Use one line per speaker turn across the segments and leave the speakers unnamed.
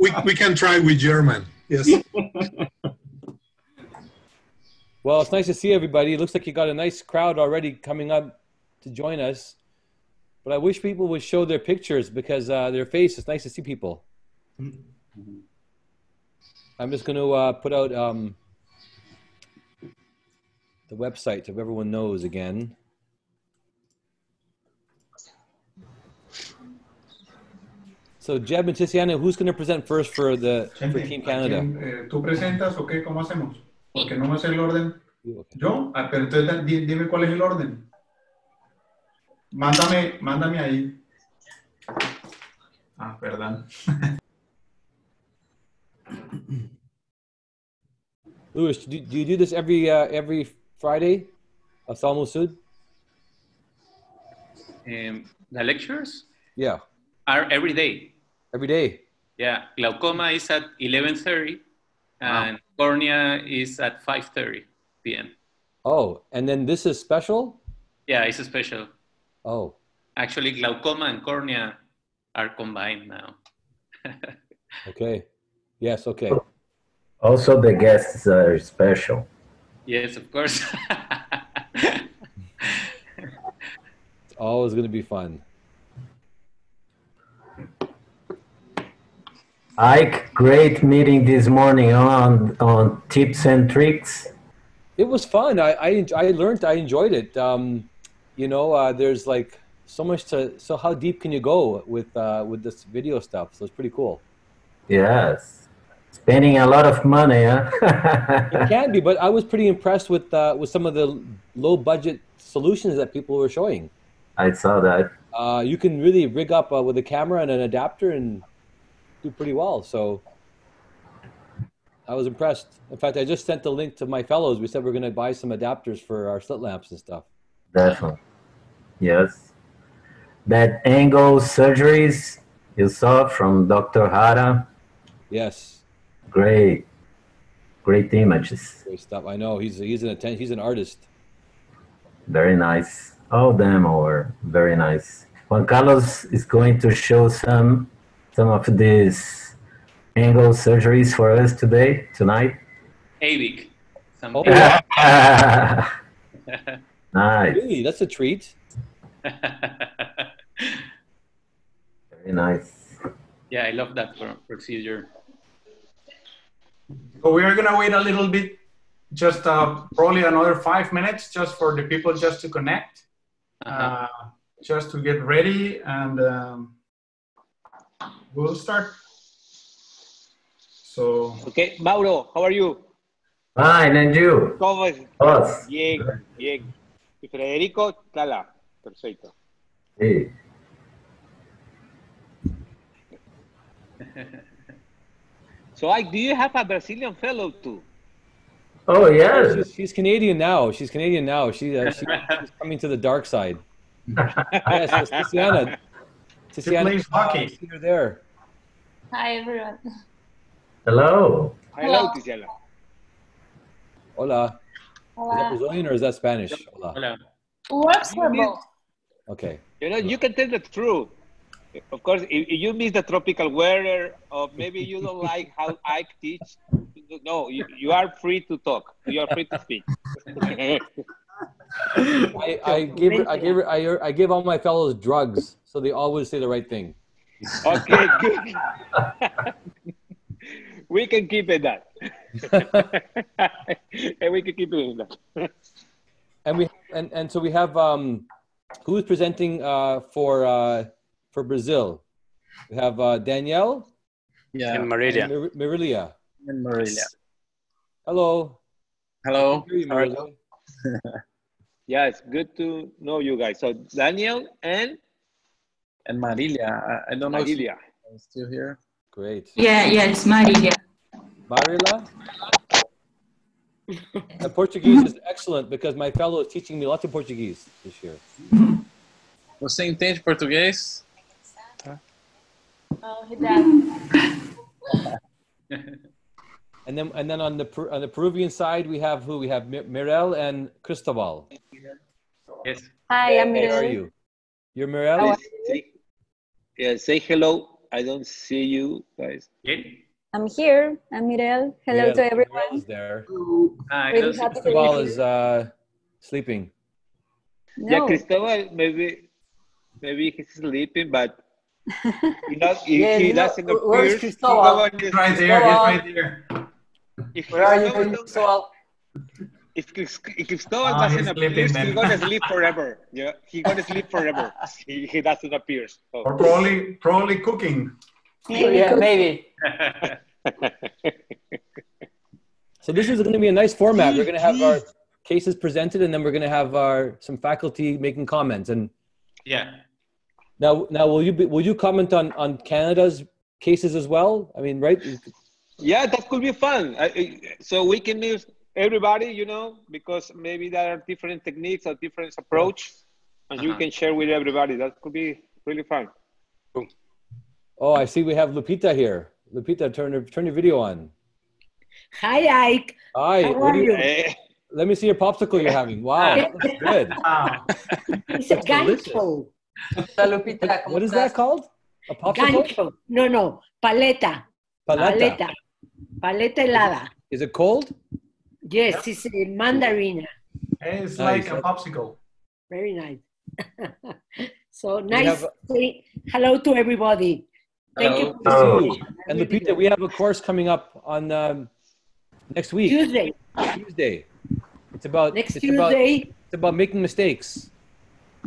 we, we can try with German. Yes.
Well, it's nice to see everybody. It looks like you got a nice crowd already coming up to join us. But I wish people would show their pictures because uh, their face. It's nice to see people. I'm just going to uh, put out um, the website so everyone knows again. So Jeb and Tiziana, who's going to present first for the for Team Canada?
quién, eh, ¿Tú presentas o qué? ¿Cómo hacemos? Porque no me sé el orden.
Okay.
¿Yo? Ah, pero entonces da- di- dime cuál es el orden. Mándame, mándame ahí. Ah, perdón.
Louis, do, do you do this every uh, every Friday? Asal Sud?
Um, the lectures
Yeah,
are every day.
Every day.
Yeah, glaucoma is at 11:30, and cornea is at 5:30 p.m.
Oh, and then this is special?
Yeah, it's a special.
Oh,
Actually, glaucoma and cornea are combined now.
okay. Yes, okay.
Also, the guests are special.
yes, of course.
It's always going to be fun.
Ike, great meeting this morning on on tips and tricks.
It was fun. I I, I learned. I enjoyed it. Um, you know, uh, there's like so much to. So how deep can you go with uh, with this video stuff? So it's pretty cool.
Yes, spending a lot of money, huh?
It can be, but I was pretty impressed with uh, with some of the low budget solutions that people were showing.
I saw that.
Uh, you can really rig up uh, with a camera and an adapter and do pretty well. So I was impressed. In fact, I just sent the link to my fellows. We said we're going to buy some adapters for our slit lamps and stuff.
Definitely. Yes. That angle surgeries you saw from Dr. Hara,
Yes,
great, great images.
great stuff. I know he's he's an atten- he's an artist.
Very nice. All of them are very nice. Juan Carlos is going to show some some of these angle surgeries for us today, tonight.
ABiC. Some
Oh,
ABiC.
wow.
nice.
Really, that's a treat.
Very nice.
yeah, I love that pro- procedure.
So we are gonna wait a little bit, just uh, probably another five minutes, just for the people just to connect,
Uh-huh.
uh, just to get ready, and um, we'll start. So
Okay, Mauro, how are you?
Fine, and you?
¿Cómo es?
Us.
Bien, bien. Y Federico, Tala. Perfecto.
Hey.
So, Ike, do you have a Brazilian fellow too?
Oh, yes.
She's, she's Canadian now. She's Canadian now. She, uh, she she's coming to the dark side. yes, yes, Tiziana.
she
Tiziana,
plays hockey.
see her there.
Hi, everyone.
Hello.
Hello,
Hello.
Tiziana.
Hola. Is that Brazilian or is that Spanish? Hola.
Hola.
Works for both.
Okay.
You know, you can tell the truth. Of course, if, if you miss the tropical weather, or maybe you don't like how Ike teach, no, you, you are free to talk. You are free to speak.
I, I give I give I, I give all my fellows drugs, so they always say the right thing.
okay, good. we can keep it that. and we can keep it that.
And we and, and so we have um, who's presenting uh, for uh, for Brazil? We have uh, Danielle
Yeah,
and
And Marilia.
And Marilia.
Hello.
Hello.
Hear you,
How are you?
Mirilia.
Yeah, it's good to know you guys. So Daniel and
And Marilia. I, I don't know
Marilia.
if she's still here.
Great.
Yeah, yeah, it's Maria.
Marila. And Portuguese is excellent because my fellow is teaching me lots of Portuguese this year.
Você entende português?
Oh, he does.
And then and then on the Per- on the Peruvian side we have who we have Mirel and Cristobal.
Yes.
Hi, I'm Mirel.
How are you? You're Mirel.
Say, yeah, say hello I don't see you guys.
Okay.
I'm here. I'm Mirel. Hello
Yeah,
to
Mirel
everyone.
is there.
Hi,
Really happy
Cristobal
be
is uh, sleeping.
Yeah, Cristobal, maybe maybe he's sleeping, but he, not, he,
Yeah,
he
you know,
doesn't
where is
appear.
Cristobal?
Cristobal is-
Right there, he's right there.
If
Where are you,
Cristobal
Cristobal?
If, Chris- if Cristobal
Ah, he's
doesn't appear, he's gonna sleep forever. Yeah, he's gonna sleep forever. he, he doesn't appear. So.
Or probably, probably cooking.
Yeah, maybe.
So this is going to be a nice format. We're going to have our cases presented, and then we're going to have our some faculty making comments. And
yeah.
now, now, will you be, will you comment on on Canada's cases as well? I mean, right?
Yeah, that could be fun. I, I- so we can use everybody, you know, because maybe there are different techniques or different approach, and you
Uh-huh.
can share with everybody. That could be really fun.
Oh, I see. We have Lupita here. Lupita, turn your turn your video on.
Hi, Ike.
Hi.
How
what
are
you,
you?
Let me see your popsicle you're having. Wow, that looks good.
Ah,
It's a gancho.
Hola, Lupita,
What is that called? A popsicle?
Gancho. No, no. Paleta.
Paleta.
Paleta. Paleta helada.
Is it cold?
Yes, it's a mandarin.
it's
Nice.
like a popsicle.
Very nice. so nice.
have-
hello to everybody. Thank you for
Hello.
listening.
And Lupita, we have a course coming up on um, next week,
Tuesday.
Tuesday. It's about
Next
it's about
Tuesday.
it's about making mistakes.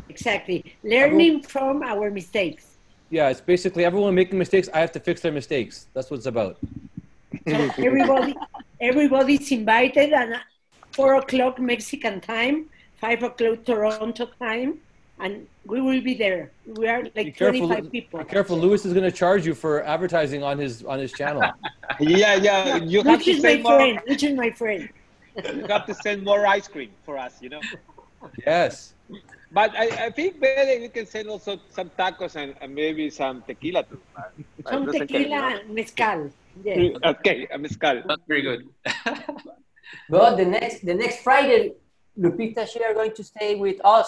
Exactly. Learning from our mistakes.
Yeah, it's basically everyone making mistakes. I have to fix their mistakes. That's what it's about.
So everybody, everybody's invited, and at four o'clock Mexican time, five o'clock Toronto time, and we will be there. We are
Be
like
careful.
twenty-five people.
Be careful. Lewis is going to charge you for advertising on his on his channel.
yeah, yeah. You have
Which
to
is my
send more.
friend? Which is my friend?
You have to send more ice cream for us, you know.
yes.
But I, I think maybe we can send also some tacos and, and maybe some tequila too.
Some
Just in case, you know?
tequila, mezcal. Yes.
Okay, a mezcal.
That's very good.
But the next, the next Friday, Lupita, she are going to stay with us.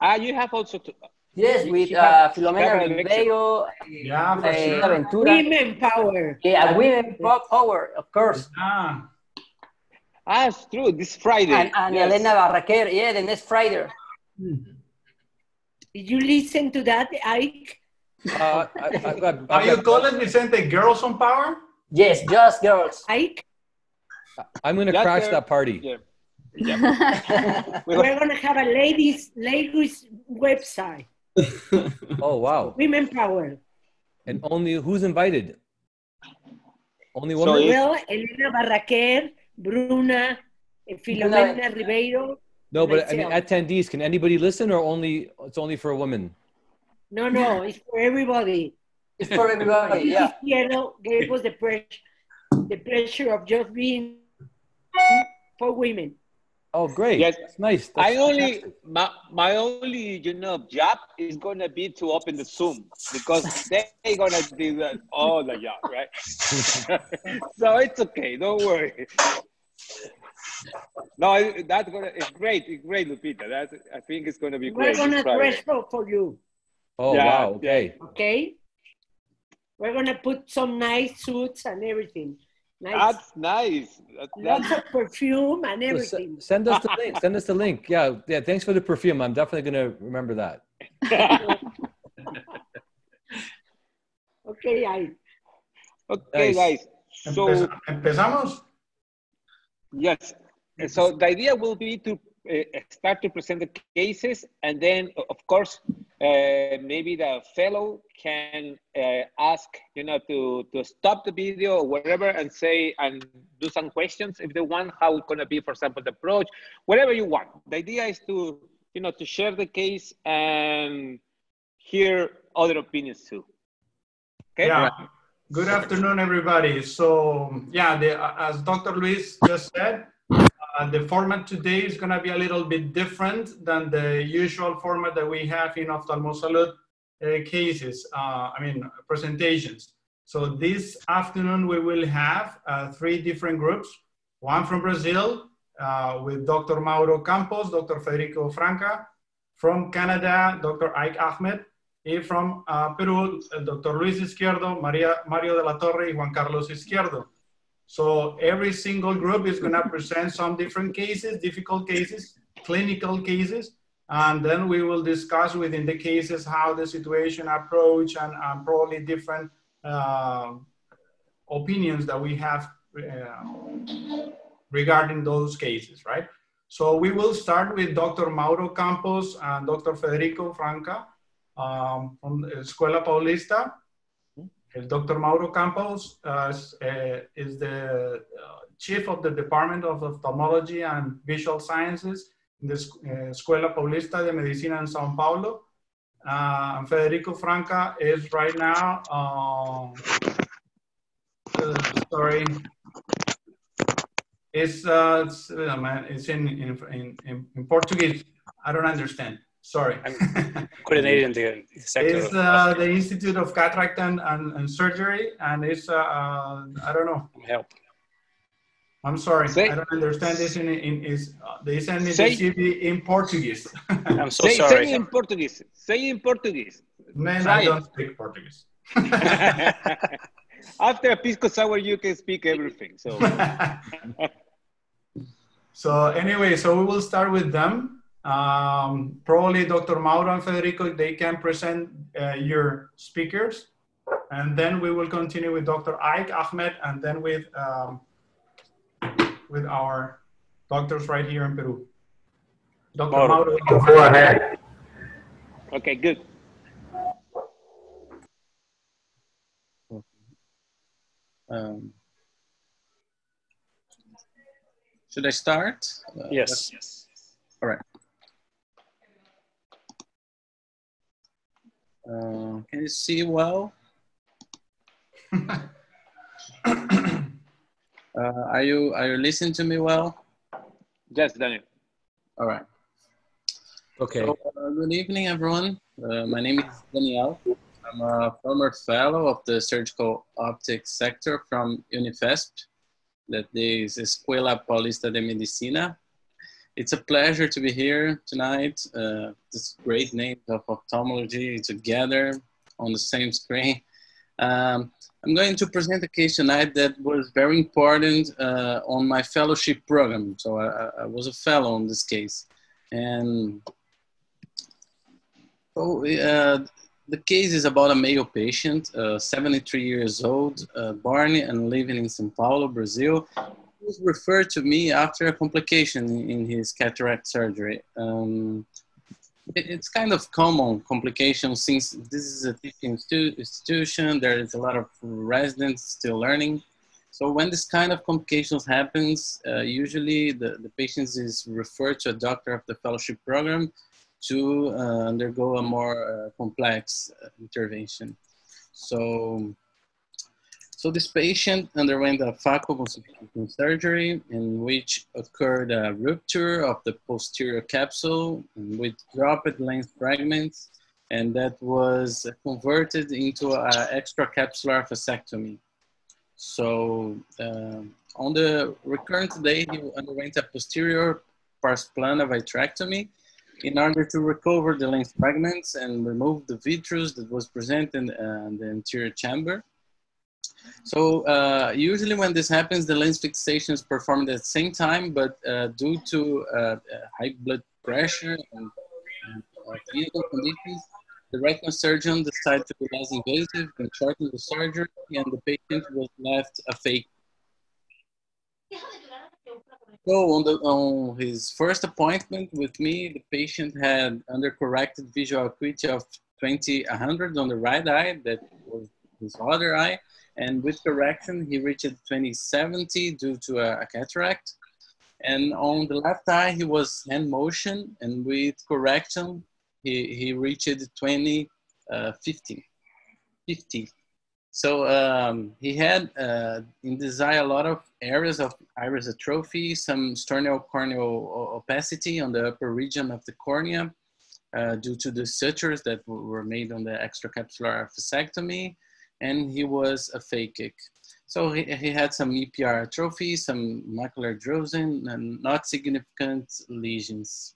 Ah, you have also to.
Yes,
You-
with
have-
uh, Filomena
you have an election.
Ribeiro,
Yeah, for
uh,
sure.
Aventura.
Women power.
Yeah, women power, of course.
Ah,
Ah, it's true. This Friday.
And, and
yes.
Elena Barraquer, yeah, the next Friday.
Did you listen to that, Ike?
Uh, I, I've got,
are
I've
you
got-
calling Vicente Girls on Power?
Yes, just girls.
Ike?
I'm going to
That's
crash
a-
that party.
Yeah. Yeah. We
We're gonna have a ladies ladies website.
Oh wow!
Women power.
And only who's invited? Only
So
women.
if-
Well, Elena Barraquer, Bruna, eh, Filomena Ribeiro.
no, but I mean attendees. Can anybody listen, or only it's only for women?
No, no, it's for everybody.
It's for everybody, yeah.
Izquierdo gave us the pressure, the pleasure of just being for women.
Oh, great!
Yes.
That's nice.
I only my, my only you know job is gonna be to open the Zoom because they're gonna do that all the job, right? so it's okay, don't worry. No, that's gonna it's great, it's great, Lupita. That I think it's gonna be great. We're gonna
dress for, for you,
Oh
Yeah,
wow! Okay.
okay? We're gonna put some nice suits and everything. Nice,
That's nice. That-
lots
that's-
of perfume and
So
everything.
send us the link. Send us the link. Yeah, yeah. Thanks for the perfume. I'm definitely gonna remember that.
Okay, I.
okay,
Nice.
guys. So
¿Empezamos?
Yes. So the idea will be to start to present the cases, and then, of course, uh, maybe the fellow can uh, ask, you know, to to stop the video or whatever, and say and do some questions if they want. How it's gonna be, for example, the approach, whatever you want. The idea is to, you know, to share the case and hear other opinions too. Okay.
Yeah. Good afternoon, everybody. So, yeah, the, as Dr. Luis just said, uh, the format today is going to be a little bit different than the usual format that we have in Oftalmosalud uh, cases, uh, I mean, presentations. So, this afternoon, we will have uh, three different groups one from Brazil uh, with Dr. Mauro Campos, Dr. Federico Franca, from Canada, Dr. Ike Ahmed, Y from uh, Peru, Dr. Luis Izquierdo, Maria, Mario de la Torre, Juan Carlos Izquierdo. So every single group is going to present some different cases, difficult cases, clinical cases, and then we will discuss within the cases how the situation approach and, and probably different uh, opinions that we have uh, regarding those cases, right? So we will start with Dr. Mauro Campos and Dr. Federico Franca um, from Escuela Paulista. El Dr. Mauro Campos uh, is, uh, the uh, chief of the Department of Ophthalmology and Visual Sciences in the uh, Escuela Paulista de Medicina in Sao Paulo. Uh, Federico Franca is right now, um, sorry, it's, it's, it's in, in, in, in Portuguese. I don't understand. Sorry.
coordinated in the sector.
It's uh, the Institute of Cataract and, and, and Surgery, and it's, uh, uh, I don't know.
Help.
I'm sorry,
Say-
I don't understand this in, in is, uh, they send me
Say-
the CV in Portuguese.
I'm so
say,
sorry.
say in Portuguese. Say in Portuguese.
Man,
Try
I
it.
don't speak Portuguese.
After a pisco sour, you can speak everything. So
So anyway, so we will start with them. Um, probably Dr. Mauro and Federico, they can present uh, your speakers. And then we will continue with Dr. Ike Ahmed and then with, um, with our doctors right here in Peru. Dr.
Mauro.
Mauro.
Go ahead.
okay, good.
Um, should I start? Uh,
Yes.
All right. Uh, can you see well? uh, are you are you listening to me well?
Yes, Daniel.
All right.
Okay.
So, uh, good evening, everyone. Uh, my name is Daniel. I'm a former fellow of the surgical optics sector from Unifesp, that is Escuela Paulista de Medicina. It's a pleasure to be here tonight. Uh, this great name of ophthalmology together on the same screen. Um, I'm going to present a case tonight that was very important uh, on my fellowship program. So I, I- was a fellow on this case. And so uh, the case is about a male patient, uh, 73 years old, uh, born and living in São Paulo, Brazil. Was referred to me after a complication in his cataract surgery. Um, it- it's kind of common complication since this is a teaching institution. There is a lot of residents still learning. So when this kind of complications happens, uh, usually the, the patient is referred to a doctor of the fellowship program to uh, undergo a more uh, complex uh, intervention. So, so this patient underwent a phacoconstriction surgery in which occurred a rupture of the posterior capsule with dropped lens fragments, and that was converted into an extracapsular facectomy. So um, on the recurrent day, he underwent a posterior pars plana vitrectomy in order to recover the lens fragments and remove the vitreous that was present in uh, the anterior chamber. So uh, usually when this happens, the lens fixation is performed at the same time, but uh, due to uh, uh, high blood pressure and, and uh, conditions, the retinal surgeon decided to be less invasive and shorten the surgery, and the patient was left aphakic. So on, the, on his first appointment with me, the patient had undercorrected visual acuity of 20-100 on the right eye, that was his other eye, and with correction, he reached 2070 due to a, a cataract. And on the left eye, he was hand motion, and with correction, he, he reached 20, uh, 50, 50. So um, he had uh, in this eye a lot of areas of iris atrophy, some sternal corneal opacity on the upper region of the cornea uh, due to the sutures that were made on the extracapsular facectomy, and he was aphakic. So he, he had some EPR atrophy, some macular drusen, and not significant lesions.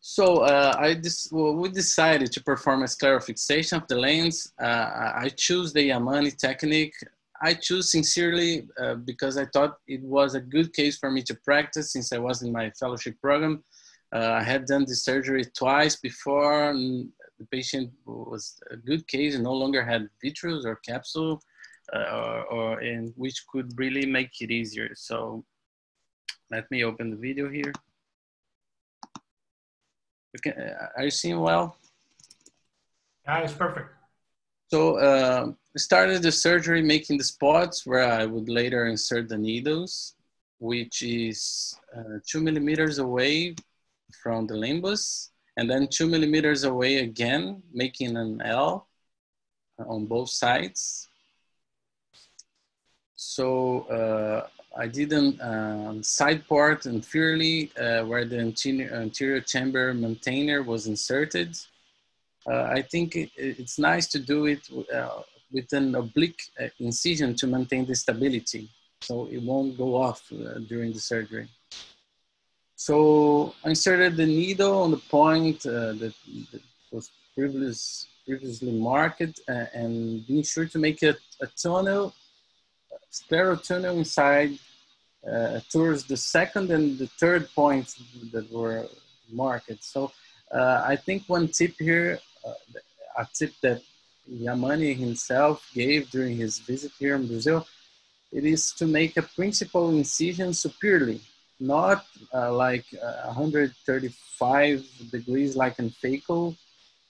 So uh, I well, we decided to perform a sclerofixation of the lens. Uh, I choose the Yamane technique. I choose sincerely uh, because I thought it was a good case for me to practice since I was in my fellowship program. Uh, I had done the surgery twice before. The patient was a good case and no longer had vitreous or capsule, uh, or, or in which could really make it easier. So let me open the video here. Okay, are you seeing well?
Yeah, it's perfect.
So uh, I started the surgery making the spots where I would later insert the needles, which is uh, two millimeters away from the limbus, and then two millimeters away again, making an L on both sides. So uh, I did an um, side part inferiorly uh, where the anterior, anterior, chamber maintainer was inserted. Uh, I think it, it's nice to do it uh, with an oblique uh, incision to maintain the stability. So it won't go off uh, during the surgery. So I inserted the needle on the point uh, that, that, was previous, previously marked and being sure to make a, tunnel, a tunnel sclerotunnel inside uh, towards the second and the third points that were marked. So uh, I think one tip here, uh, a tip that Yamane himself gave during his visit here in Brazil, it is to make a principal incision superiorly, not uh, like 135 degrees like in phaco.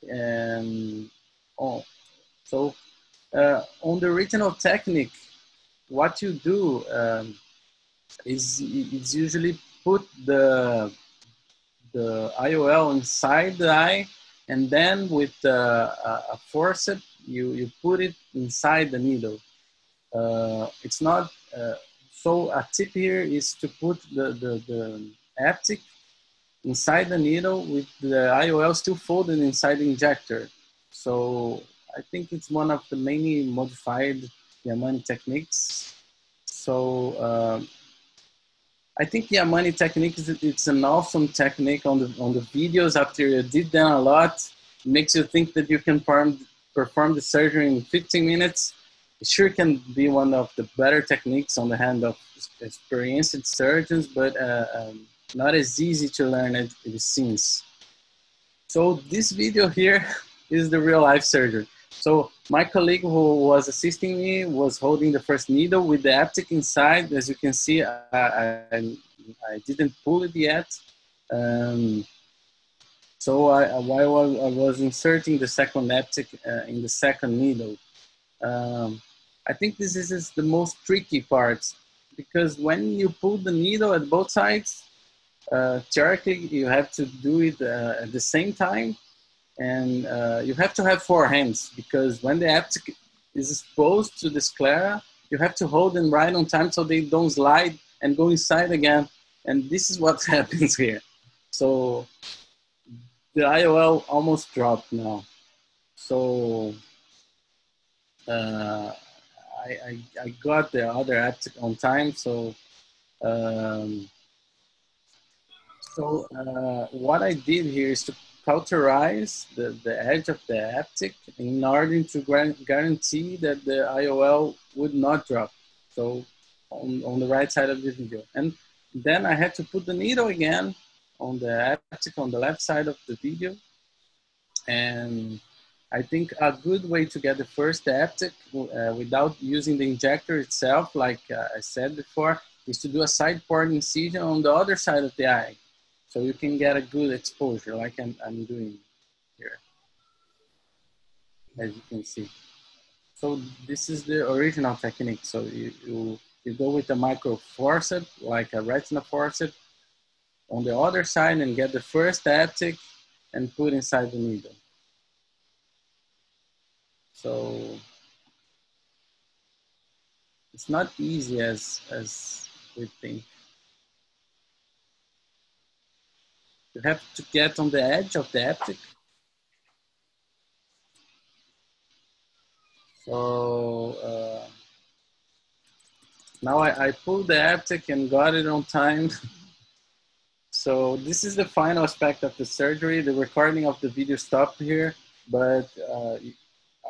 And oh, so uh, on the retinal technique, what you do um, is it's usually put the the IOL inside the eye, and then with uh, a forceps you you put it inside the needle. Uh, it's not uh, so. A tip here is to put the the, the haptic inside the needle with the IOL still folded inside the injector. So I think it's one of the many modified Yamane techniques. So uh, I think Yamane technique is it's an awesome technique on the on the videos after you did them a lot. Makes you think that you can perform perform the surgery in 15 minutes. It sure can be one of the better techniques on the hand of experienced surgeons, but uh, um, not as easy to learn as it seems. So this video here is the real life surgery. So my colleague who was assisting me was holding the first needle with the haptic inside. As you can see, I, I, I didn't pull it yet. Um, so I, while I was inserting the second haptic uh, in the second needle, um, I think this is the most tricky part because when you pull the needle at both sides, uh, theoretically you have to do it uh, at the same time and uh, you have to have four hands because when the haptic is exposed to the sclera, you have to hold them right on time so they don't slide and go inside again. And this is what happens here. So the IOL almost dropped now. So uh, I, I, I, got the other haptic on time. So um, so uh, what I did here is to cauterize the, the edge of the haptic in order to guarantee that the IOL would not drop. So on, on the right side of the video. And then I had to put the needle again on the haptic on the left side of the video. And I think a good way to get the first haptic uh, without using the injector itself, like uh, I said before, is to do a side port incision on the other side of the eye. So you can get a good exposure like I'm, I'm doing here, as you can see. So this is the original technique. So you, you, you go with a micro forceps, like a retina forceps, on the other side and get the first haptic and put inside the needle. So it's not easy as, as we think. You have to get on the edge of the haptic. So uh, now I, I pulled the haptic and got it on time. So this is the final aspect of the surgery. The recording of the video stopped here, but uh,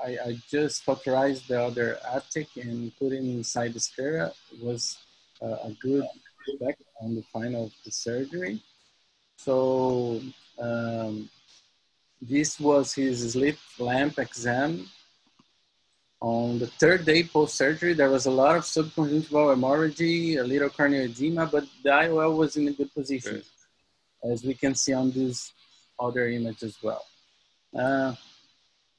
I, I, just cauterized the other haptic and put it inside the sclera. It was uh, a good effect on the final of the surgery. So um, this was his slit lamp exam. On the third day post-surgery, there was a lot of subconjunctival hemorrhage, a little corneal edema, but the IOL was in a good position, as we can see on this other image as well. Uh,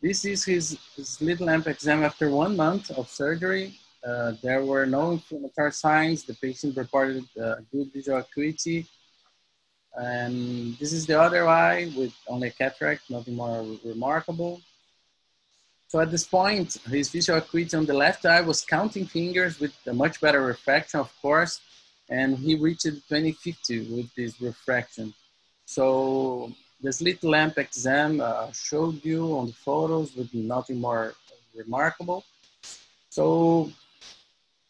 this is his, his lamp exam after one month of surgery. Uh, there were no inflammatory signs. The patient reported uh, good visual acuity. And this is the other eye with only a cataract, nothing more remarkable. So at this point, his visual acuity on the left eye was counting fingers with a much better refraction, of course, and he reached 2050 with this refraction. So this little lamp exam uh, showed you on the photos with nothing more remarkable. So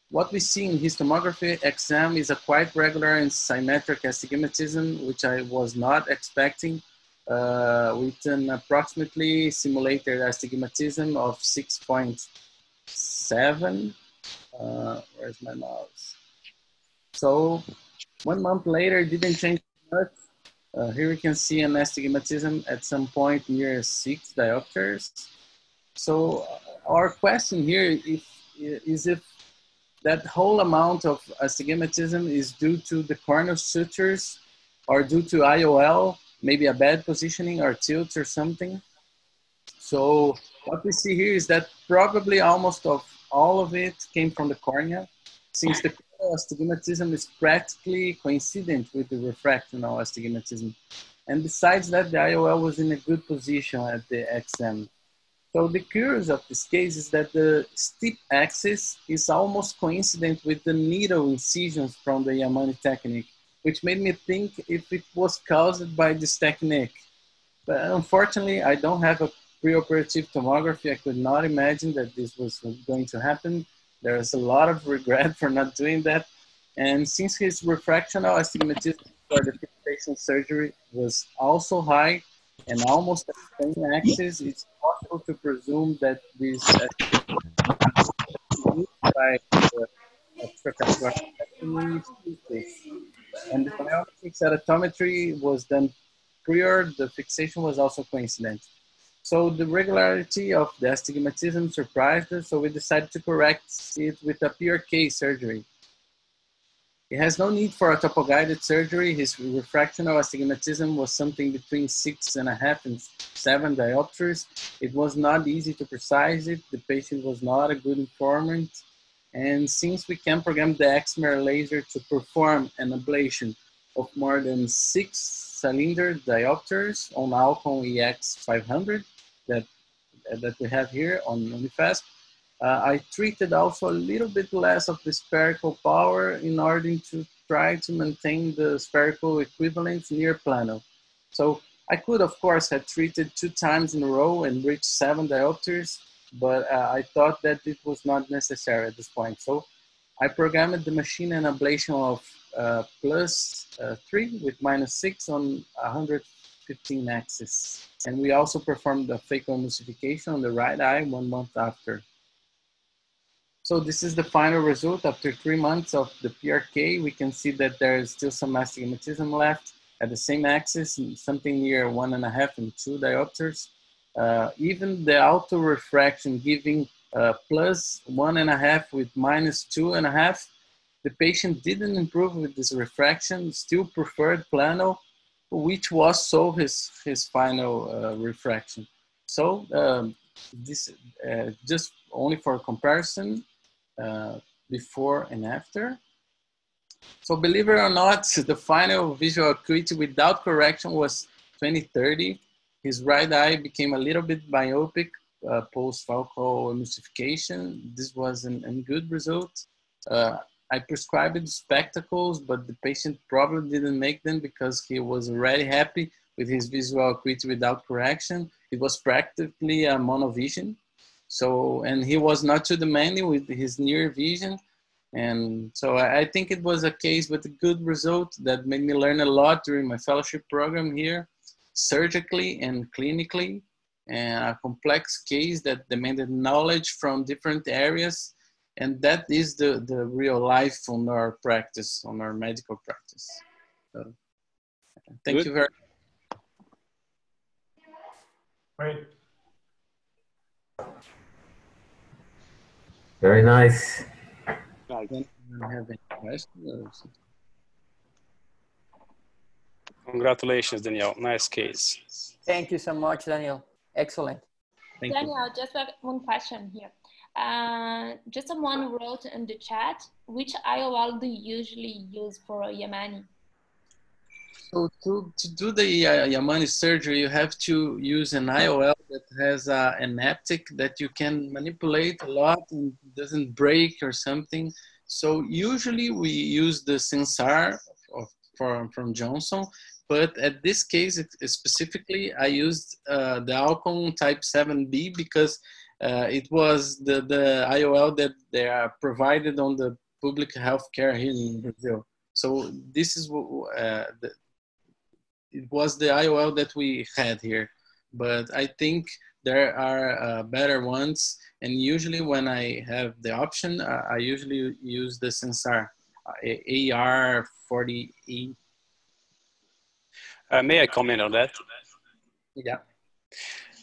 what we see in histomography exam is a quite regular and symmetric astigmatism, which I was not expecting, uh, with an approximately simulated astigmatism of 6.7. Uh, where's my mouse? So one month later, didn't change much. Uh, here we can see an astigmatism at some point near six diopters. So our question here is, is if that whole amount of astigmatism is due to the corneal sutures or due to IOL, maybe a bad positioning or tilt or something. So what we see here is that probably almost of all of it came from the cornea, since the astigmatism is practically coincident with the refractional astigmatism. And besides that, the IOL was in a good position at the exam. So the curious of this case is that the steep axis is almost coincident with the needle incisions from the Yamane technique, which made me think if it was caused by this technique. But unfortunately, I don't have a preoperative tomography. I could not imagine that this was going to happen. There's a lot of regret for not doing that. And since his refractional astigmatism for the fixation surgery was also high and almost the same axis, it's possible to presume that this uh, by the and the cytometry was done prior, the fixation was also coincident. So the regularity of the astigmatism surprised us, so we decided to correct it with a PRK surgery. He has no need for a topo-guided surgery. His refractional astigmatism was something between six and a half and seven diopters. It was not easy to precise it. The patient was not a good informant. And since we can program the excimer laser to perform an ablation of more than six cylinder diopters on Alcon EX500 that, that we have here on Unifesp, uh, I treated also a little bit less of the spherical power in order to try to maintain the spherical equivalence near plano. So I could, of course, have treated two times in a row and reached seven diopters, but uh, I thought that it was not necessary at this point. So I programmed the machine an ablation of uh, plus, uh, three with minus six on 115 axis. And we also performed the phaco emulsification on the right eye one month after. So this is the final result. After three months of the PRK, we can see that there is still some astigmatism left at the same axis, something near one and a half and two diopters. Uh, even the auto refraction giving uh, plus one and a half with minus two and a half, the patient didn't improve with this refraction, still preferred plano, which was so his, his final uh, refraction. So um, this uh, just only for comparison, uh, before and after. So believe it or not, the final visual acuity without correction was 2030. His right eye became a little bit myopic uh, post-phaco emulsification. This was an, a good result. Uh, I prescribed spectacles, but the patient probably didn't make them because he was already happy with his visual acuity without correction. It was practically a monovision. So, and he was not too demanding with his near vision. And so I, I think it was a case with a good result that made me learn a lot during my fellowship program here, surgically and clinically, and a complex case that demanded knowledge from different areas. And that is the, the real life on our practice, on our medical practice. So, thank
Good.
you very
Great.
Very nice.
much. Have any questions?
Congratulations, Daniel. Nice case.
Thank you so much, Daniel. Excellent.
Thank you.
Daniel, just one- one question here. Uh, just someone wrote in the chat, which IOL do you usually use for Yamane?
So to, to do the uh, Yamane surgery, you have to use an IOL that has uh, an haptic that you can manipulate a lot and doesn't break or something. So usually we use the Sensar from, from Johnson, but at this case it- specifically, I used uh, the Alcon Type 7B because it was the, the IOL that they are provided on the public health care here in Brazil. So this is uh, the, it was the IOL that we had here, but I think there are uh, better ones. And usually, when I have the option, uh, I usually use the Sensar uh, AR40E.
Uh, may I comment on that?
Yeah.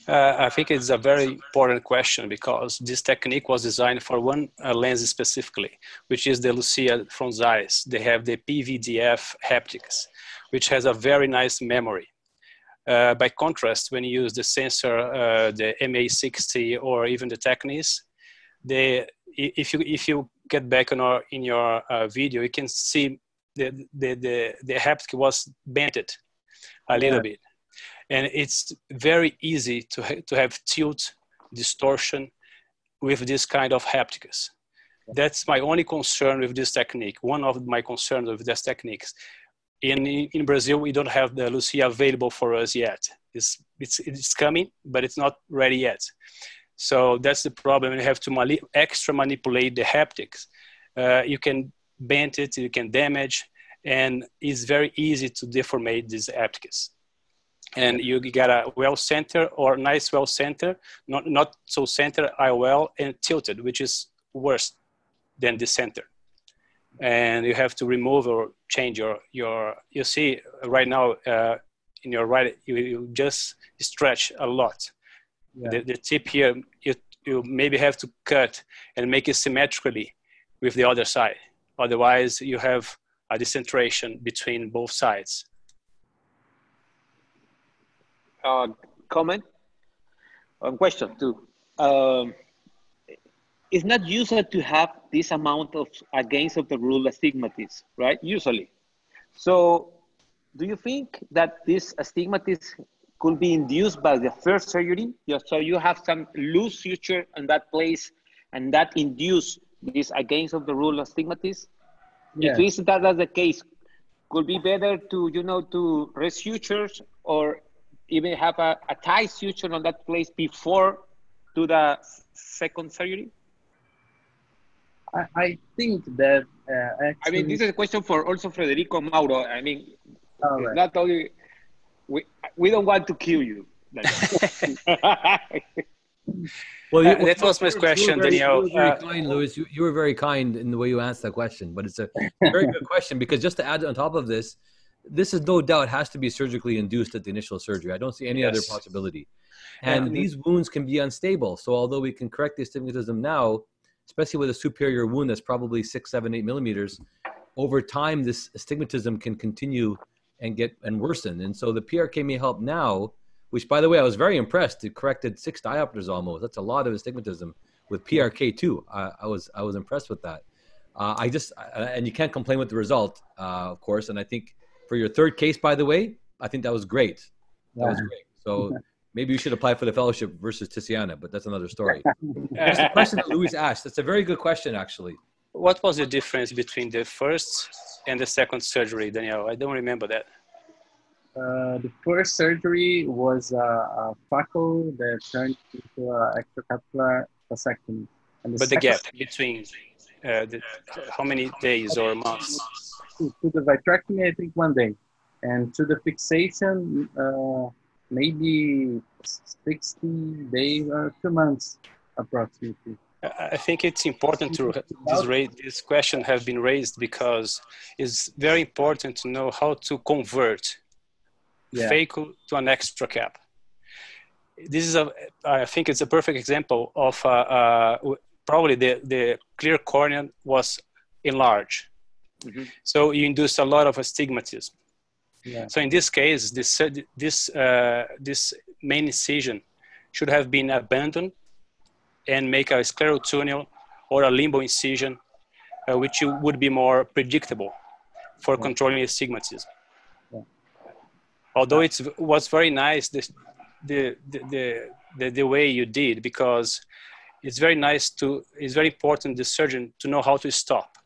Uh, I think it's a very important question because this technique was designed for one uh, lens specifically, which is the Lucia frontalis. They have the PVDF haptics, which has a very nice memory. Uh, by contrast, when you use the Sensar, uh, the MA60 or even the Tecnis, they, if you if you get back on our, in your uh, video, you can see the the the, the haptic was bented a little bit and it's very easy to, ha- to have tilt distortion with this kind of haptics. That's my only concern with this technique. One of my concerns with this techniques. In, in brazil we don't have the lucia available for us yet. It's, it's, it's coming but it's not ready yet. So that's the problem. You have to mani- extra manipulate the haptics. Uh, you can bend it you can damage and it's very easy to deformate these haptics and you get a well center or nice well center, not, not so center IOL and tilted, which is worse than the center. And you have to remove or change your, your you see right now uh, in your right, you, you just stretch a lot.
Yeah.
The, the tip here, you, you maybe have to cut and make it symmetrically with the other side. Otherwise you have a decentration between both sides.
Uh, comment um, question too. Um, it's not usual to have this amount of against of the rule astigmatism, right? Usually. So, do you think that this astigmatism could be induced by the first surgery? Yeah, So you have some loose suture in that place, and that induce this against of the rule astigmatism. If
Yeah.
is that that's the case, could be better to you know to resutures or even have a, a tight suture on that place before to the second surgery?
I, I think that uh, actually.
I mean, this is a question for also Federico Mauro. I mean,
right.
not only we we don't want to kill you.
Well,
Uh, that was my
you were
question,
very-
Daniel.
You were very
Uh,
kind, Louis. You, you were very kind in the way you asked that question, but it's a very good question because just to add on top of this, this is no doubt has to be surgically induced at the initial surgery. I don't see any other possibility. And these wounds can be unstable. So although we can correct the astigmatism now, especially with a superior wound that's probably six, seven, eight millimeters, over time this astigmatism can continue and get and worsen. And so the PRK may help now, which by the way I was very impressed. It corrected six diopters almost. That's a lot of astigmatism with PRK too. I, I was I was impressed with that. Uh, I just uh, and you can't complain with the result, uh, of course. And I think for your third case, by the way, I think that was great. That was great. So maybe you should apply for the fellowship versus Tiziana, but that's another story. There's a question that Luis asked. That's a very good question, actually.
What was the difference between the first and the second surgery, Daniel? I don't remember that.
Uh, the first surgery was uh, a phaco that turned into an extracapsular facectomy. And
But the gap between uh, the, how many days or months?
To, to the vitrectomy, I think one day, and to the fixation, uh, maybe 60 days or two months approximately.
I think it's important to this, this question have been raised because it's very important to know how to convert yeah. phaco to an extra cap. This is a, I think it's a perfect example of uh, uh, probably the, the clear cornea was enlarged. Mm -hmm. So you induce a lot of astigmatism. Yeah. So in this case, this, this, uh, this main incision should have been abandoned and make a sclerotunnel or a limbo incision, uh, which would be more predictable for yeah. controlling astigmatism. Yeah. Although it was very nice, this, the, the, the, the, way you did, because it's very nice to, it's very important, the surgeon, to know how to stop.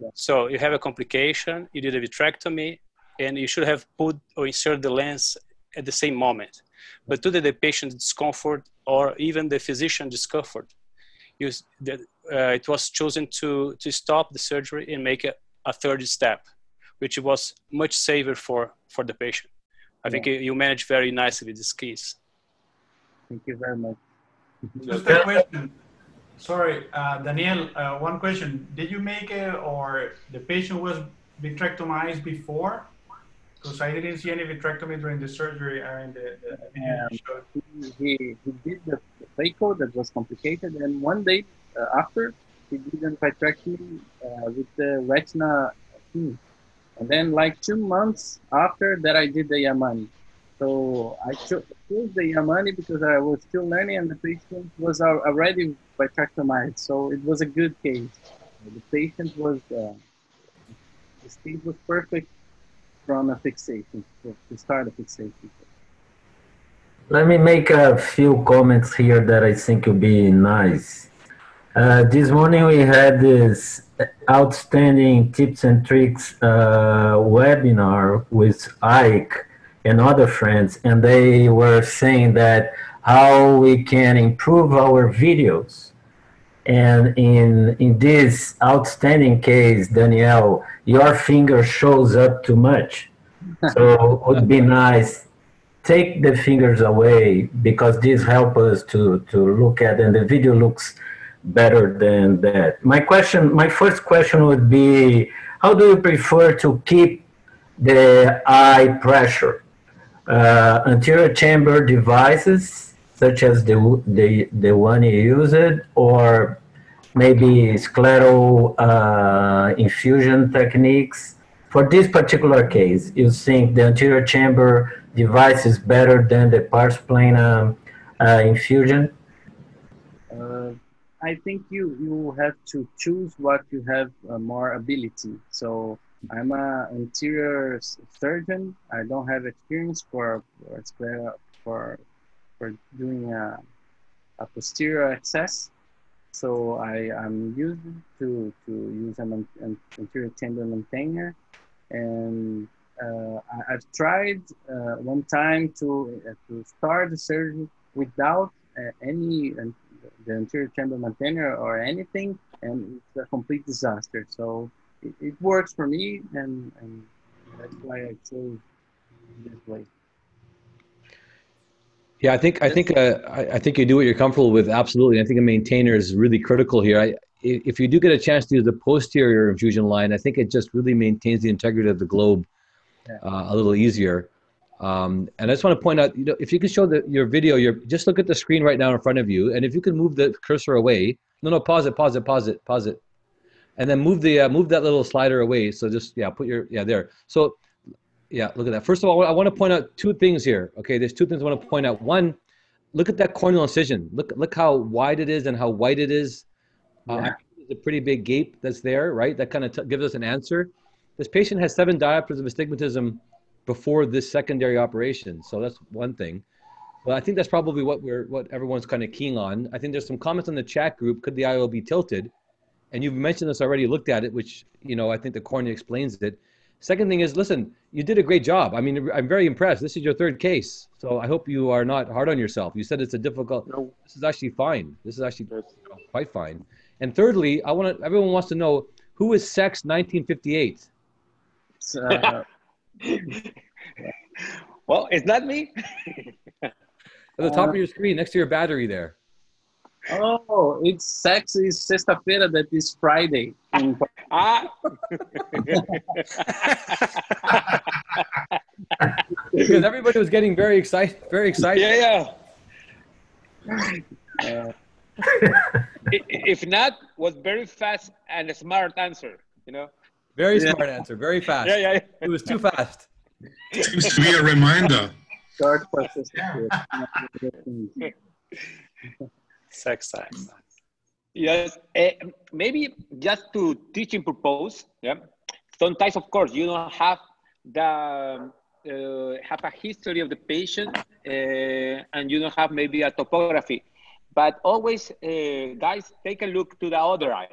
Yeah. So you have a complication, you did a vitrectomy, and you should have put or insert the lens at the same moment. But due to the patient's discomfort or even the physician discomfort, use that, uh, it was chosen to, to stop the surgery and make a, a third step, which was much safer for, for the patient. I yeah. think you managed very nicely this case.
Thank you very much.
Just a question. Sorry, uh, Daniel, uh, one question. Did you make it or the patient was vitrectomized before? Because I didn't see any vitrectomy during the surgery and the, the video
um, he, he did the, the phaco that was complicated, and one day uh, after, he did a vitrectomy uh, with the retina team. And then, like two months after that, I did the Yamane. So I chose the Yamane because I was still learning, and the patient was already vitrectomized. So it was a good case. The patient was, uh, the state was perfect from a fixation, to start a fixation.
Let me make a few comments here that I think will be nice. Uh, this morning we had this outstanding tips and tricks uh, webinar with Ike and other friends, and they were saying that how we can improve our videos and in, in this outstanding case, Danielle, your finger shows up too much. So it would be nice, take the fingers away because this help us to, to look at and the video looks better than that. My question, my first question would be, how do you prefer to keep the eye pressure? Uh, anterior chamber devices such as the, the, the one you used, or maybe scleral uh, infusion techniques. For this particular case, you think the anterior chamber device is better than the pars plana uh, infusion?
Uh, I think you, you have to choose what you have uh, more ability. So I'm an anterior surgeon. I don't have experience for, for, for for doing a, a posterior access. So I am used to, to use an, an chamber maintainer. And uh, I, have tried uh, one time to, uh, to start the surgery without uh, any uh, the anterior chamber maintainer or anything, and it's a complete disaster. So it, it works for me, and, and that's why I chose this way.
Yeah, I think I think uh, I, think you do what you're comfortable with. Absolutely, I think a maintainer is really critical here. I, if you do get a chance to use the posterior infusion line, I think it just really maintains the integrity of the globe uh, a little easier. Um, and I just want to point out, you know, if you can show the, your video, your just look at the screen right now in front of you, and if you can move the cursor away, no, no, pause it, pause it, pause it, pause it, and then move the uh, move that little slider away. So just yeah, put your yeah there. So yeah, look at that. First of all, I want to point out two things here. Okay, there's two things I want to point out. One, look at that corneal incision. Look, look how wide it is and how white it is. Uh, yeah. Uh, a pretty big gape that's there, right? That kind of gives us an answer. This patient has seven diopters of astigmatism before this secondary operation, so that's one thing. But I think that's probably what we're what everyone's kind of keen on. I think there's some comments in the chat group. Could the IOL be tilted? And you've mentioned this already. Looked at it, which you know I think the cornea explains it. Second thing is, listen, you did a great job. I mean, I'm very impressed. This is your third case, so I hope you are not hard on yourself. You said it's a difficult. No. This is actually fine. This is actually you know, quite fine. And thirdly, I want to, everyone wants to know who is Sex 1958?
Uh,
well, it's not me.
At the top of your screen, next to your battery there.
Oh, it's sexy sexta-feira that is Friday.
ah,
Because everybody was getting very excited, very excited.
yeah, yeah. I- if not, was very fast and a smart answer. You know.
Very
Yeah.
smart answer, very fast.
Yeah, yeah.
It was too fast.
Seems to be a reminder.
Short for sexta-feira.
Sex time.
Yes, eh, maybe just to teaching purpose. Yeah. Sometimes, of course, you don't have the uh, have a history of the patient, uh, and you don't have maybe a topography. But always, uh, guys, take a look to the other eye.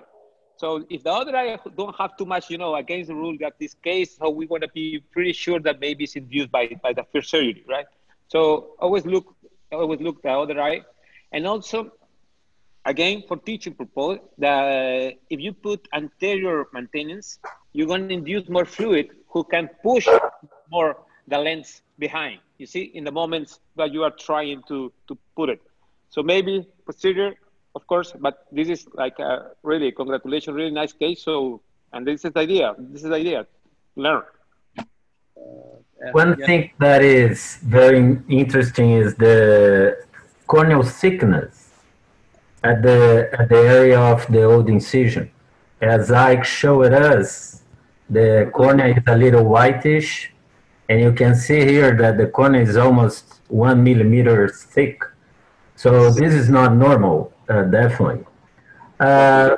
So if the other eye don't have too much, you know, against the rule that this case, so we want to be pretty sure that maybe it's induced by, by the first surgery, right? So always look, always look the other eye, and also again for teaching purpose the uh, if you put anterior maintenance you're going to induce more fluid who can push more the lens behind you see in the moments that you are trying to to put it. So maybe posterior of course but this is like a really congratulations really nice case. So and this is the idea this is the idea learn.
Uh, One thing that is very interesting is the corneal thickness at the at the area of the old incision. As Ike showed us, the cornea is a little whitish, and you can see here that the cornea is almost one millimeter thick. So this is not normal, uh, definitely. Uh,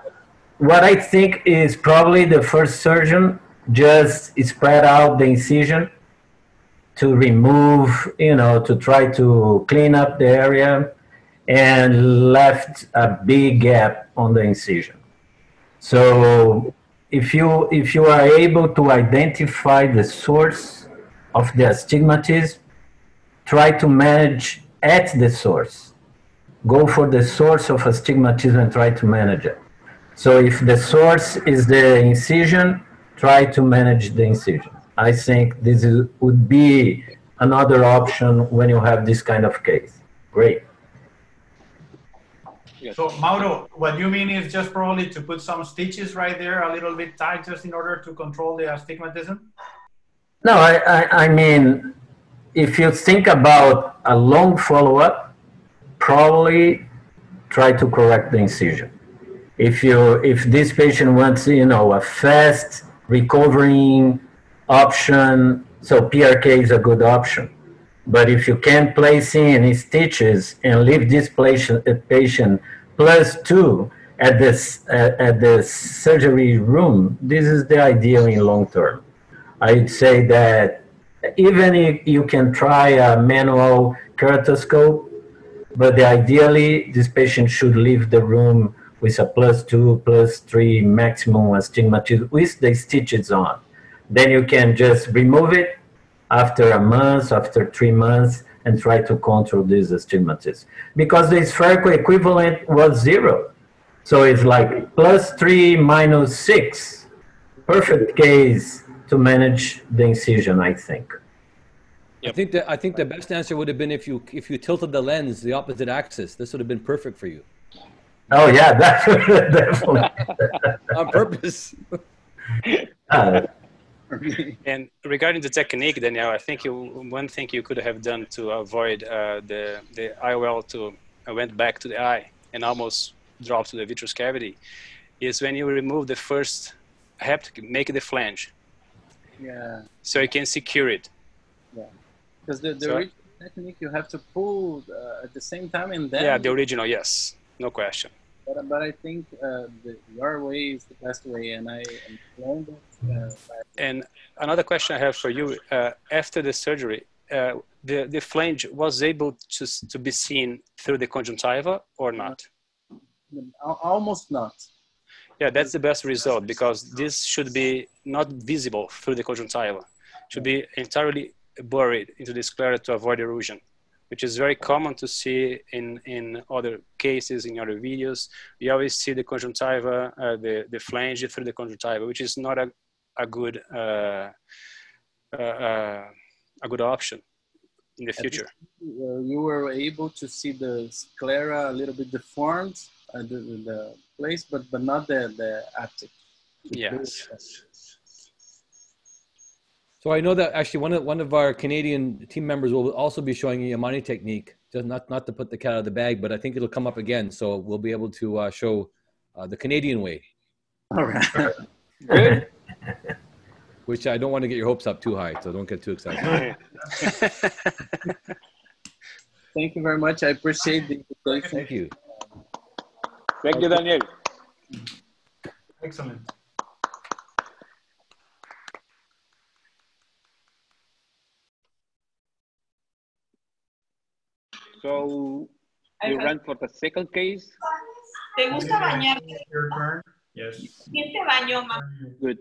what I think is probably the first surgeon just spread out the incision to remove, you know, to try to clean up the area and left a big gap on the incision. So if you if you are able to identify the source of the astigmatism, try to manage at the source. Go for the source of astigmatism and try to manage it. So if the source is the incision, try to manage the incision. I think this is, would be another option when you have this kind of case. Great.
So Mauro, what you mean is just probably to put some stitches right there, a little bit tight, just in order to control the astigmatism?
No, I, I, I mean, if you think about a long follow-up, probably try to correct the incision. If you if this patient wants, you know, a fast recovering option, so PRK is a good option. But if you can't place in stitches and leave this patient, uh, patient plus two at this at, at the surgery room, this is the ideal in long term. I'd say that even if you can try a manual keratoscope, but ideally this patient should leave the room with a plus two, plus three maximum astigmatism with the stitches on. Then you can just remove it after a month, after three months, and try to control these astigmatism. Because the spherical equivalent was zero. So it's like plus three minus six. Perfect case to manage the incision, I think.
I think that I think the best answer would have been if you if you tilted the lens the opposite axis. This would have been perfect for you.
Oh yeah, definitely. definitely.
On purpose.
Uh,
And regarding the technique, Danielle, I think you, one thing you could have done to avoid uh, the the IOL to uh, went back to the eye and almost dropped to the vitreous cavity, is when you remove the first haptic, make the flange,
Yeah,
so you can secure it.
yeah. Because the, the
So-
original technique you have to pull uh, at the same time and then.
Yeah, the original, yes, no question.
But, but I think uh, the, your way is the best way, and I am learned it. Uh,
And another question I have for you: uh, after the surgery, uh, the the flange was able to to be seen through the conjunctiva or not?
Almost not.
Yeah, that's the best result because this should be not visible through the conjunctiva. Should be entirely buried into the sclera to avoid erosion. Which is very common to see in, in other cases, in other videos. We always see the conjunctiva, uh, the, the flange through the conjunctiva, which is not a, a good uh, uh, uh a good option in the future.
Uh, you were able to see the sclera a little bit deformed, uh, the, the place, but but not the the haptic.
Yes.
So I know that actually one of one of our Canadian team members will also be showing you a Yamane technique. Just not not to put the cat out of the bag, but I think it'll come up again. So we'll be able to uh, show uh, the Canadian way.
All right.
Good.
Which I don't want to get your hopes up too high, so don't get too excited.
Thank you very much. I appreciate the invitation.
Thank you.
Thank you, Daniel.
Excellent.
So we ran for the second case.
¿Te gusta bañarte?
Your turn. Yes.
¿Quién te bañó más?
Good.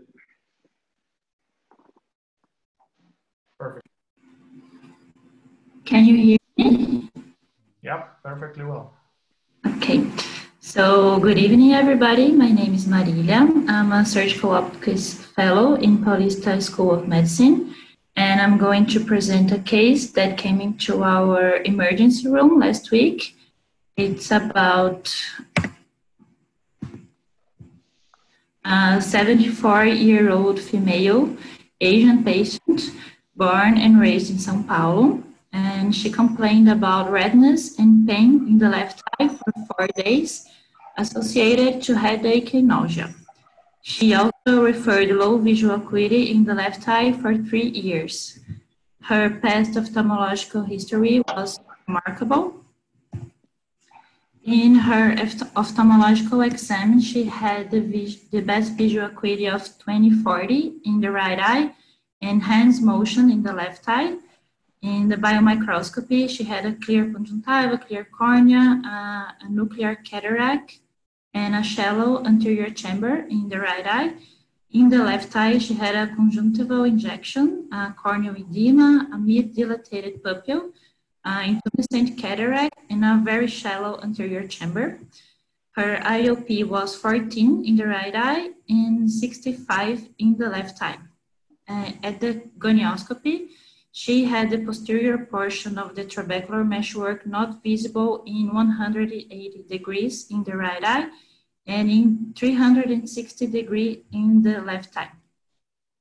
Perfect.
Can you hear me?
Yep, perfectly well.
Okay. So, good evening, everybody. My name is Marilia. I'm a surgical optics fellow in Paulista School of Medicine, and I'm going to present a case that came into our emergency room last week. It's about uh, a 74 year old female Asian patient born and raised in São Paulo. And she complained about redness and pain in the left eye for four days associated to headache and nausea. She also referred low visual acuity in the left eye for three years. Her past ophthalmological history was remarkable. In her ophthalmological exam, she had the, the best visual acuity of 2040 in the right eye and hands motion in the left eye. In the biomicroscopy, she had a clear conjunctiva, a clear cornea, uh, a nuclear cataract, and a shallow anterior chamber in the right eye. In the left eye, she had a conjunctival injection, a corneal edema, a mid-dilated pupil, uh, intumescent cataract, and a very shallow anterior chamber. Her IOP was 14 in the right eye and 65 in the left eye. Uh, at the gonioscopy, she had the posterior portion of the trabecular meshwork not visible in 180 degrees in the right eye and in 360 degree in the left eye.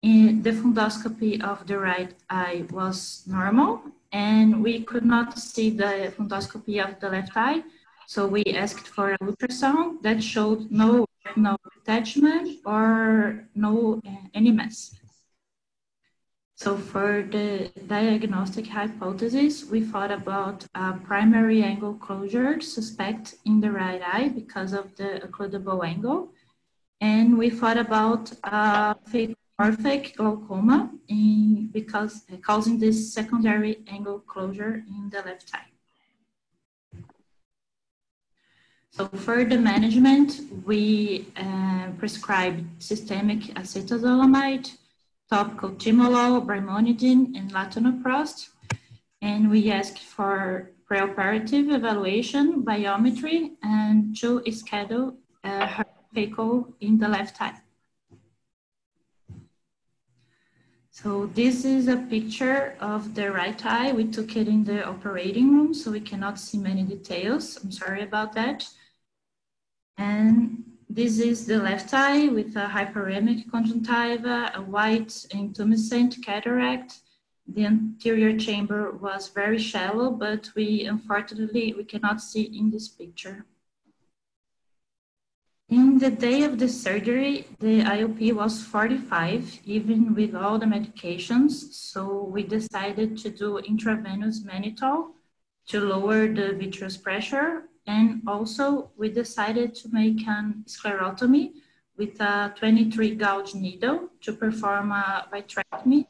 In the fundoscopy of the right eye was normal and we could not see the fundoscopy of the left eye. So we asked for an ultrasound that showed no, no detachment or no uh, any mass. So for the diagnostic hypothesis, we thought about a primary angle closure suspect in the right eye because of the occludable angle. And we thought about a phacomorphic glaucoma in, because uh, causing this secondary angle closure in the left eye. So for the management, we uh, prescribed systemic acetazolamide, topical timolol, brimonidine, and latanoprost. And we asked for preoperative evaluation, biometry, and to schedule uh, in the left eye. So this is a picture of the right eye. We took it in the operating room, so we cannot see many details. I'm sorry about that. And this is the left eye with a hyperemic conjunctiva, a white intumescent cataract. The anterior chamber was very shallow, but we unfortunately we cannot see in this picture. In the day of the surgery, the IOP was 45, even with all the medications. So we decided to do intravenous mannitol to lower the vitreous pressure and also we decided to make an sclerotomy with a 23 gauge needle to perform a vitrectomy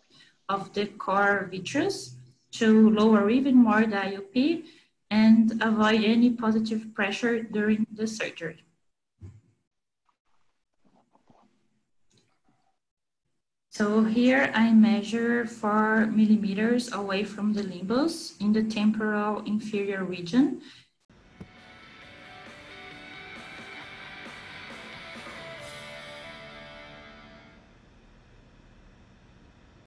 of the core vitreous to lower even more the IOP and avoid any positive pressure during the surgery. So here I measure four millimeters away from the limbus in the temporal inferior region.